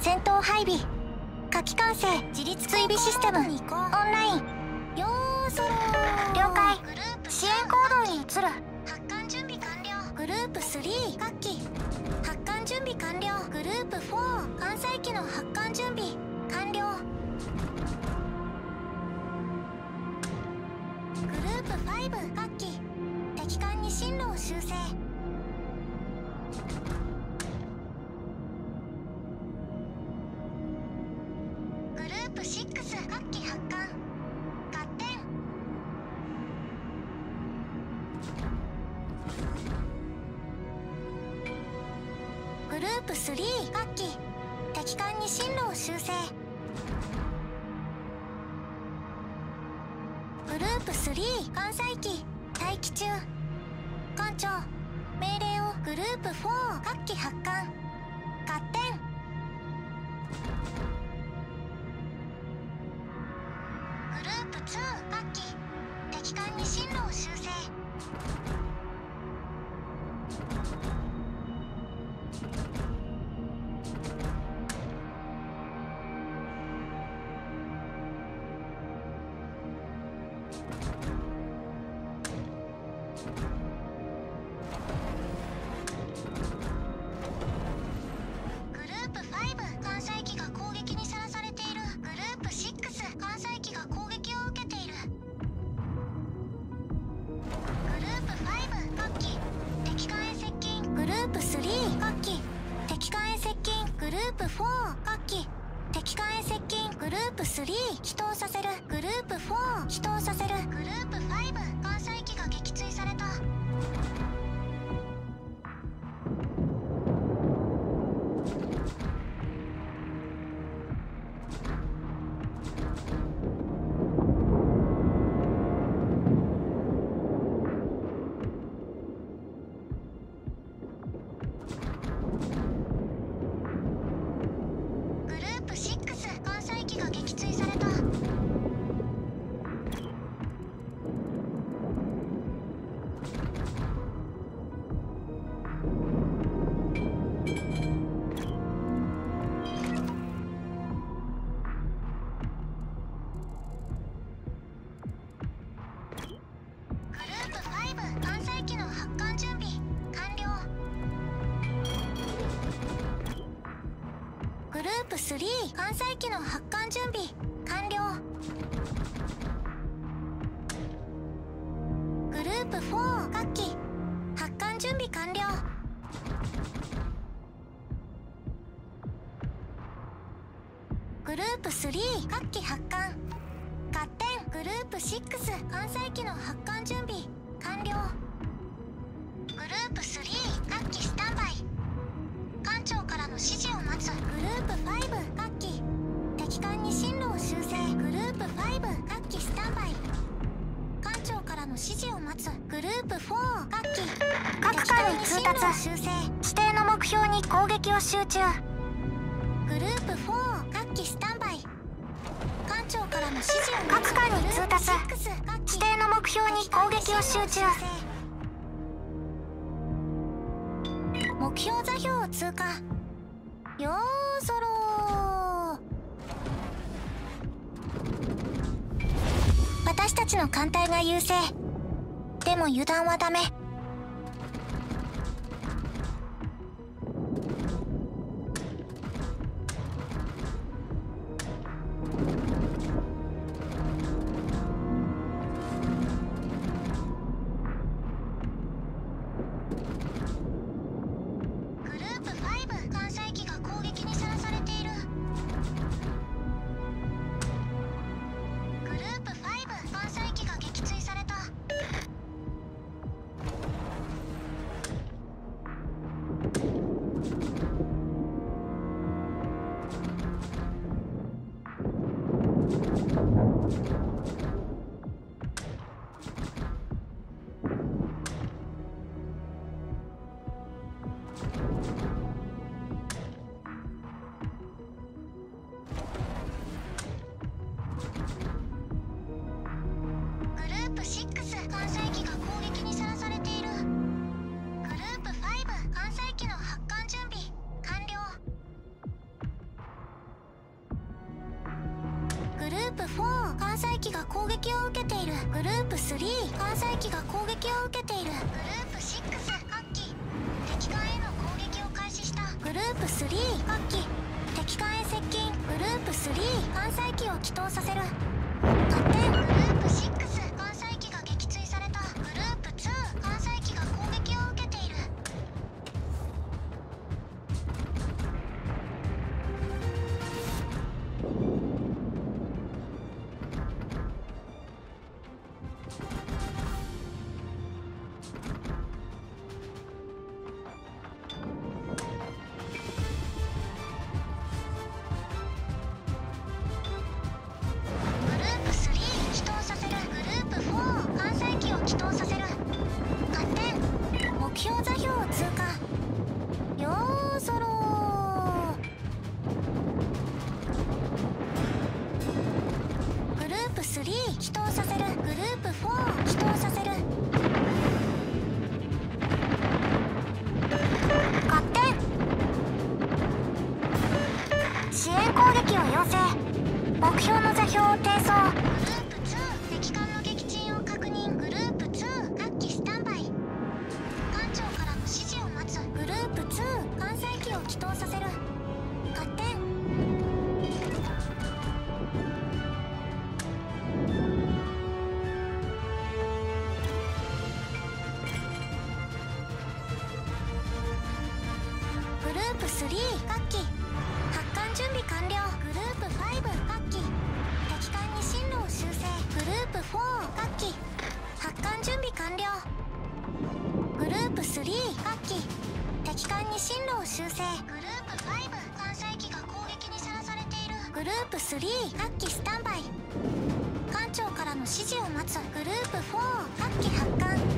戦闘配備。火器管制自立追尾システム。オンライン。よーそろ了解。支援行動に移る。発艦準備完了。グループ3各機発艦準備完了。グループ4艦載機の発艦準備。完了。グループ5各機敵艦に進路を修正プ6各機発艦合点グループ3各機敵艦に進路を修正グループ3艦載機待機中艦長命令をグループ4各機発艦合点ループ2末期敵艦に進路を修正。3、1 3艦載機の発艦準備完了。グループ4各機発艦準備完了。グループ3各機発艦。合点グループ6艦載機の発艦準備完了。プ5各機スタンバイ。艦長からの指示を待つ。グループ4各機各艦に通達修正指定の目標に攻撃を集中グループ4各機スタンバイ艦長からの指示を各艦に通達指定の目標に攻撃を集中目標座標を通過よーそろ私たちの艦隊が優勢。でも油断はダメ。プ4関西機が攻撃を受けている。グループ3関西機が攻撃を受けている。グループ6各機敵艦への攻撃を開始した。グループ3各機敵艦へ接近。グループ3関西機を起動させる。プ3発揮スタンバイ。艦長からの指示を待つグループ4発揮発艦。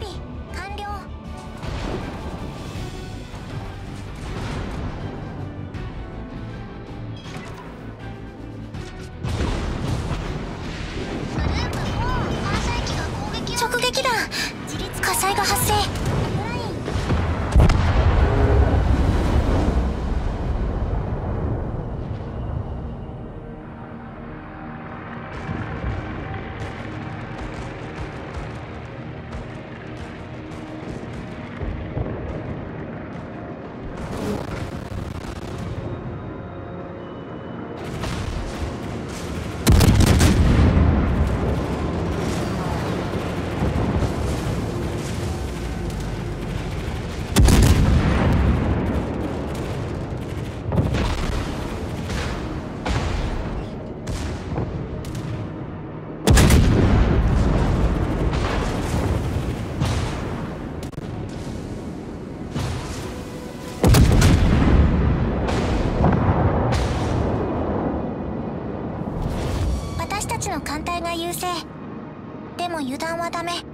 備でも油断はダメ。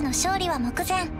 ちの勝利は目前。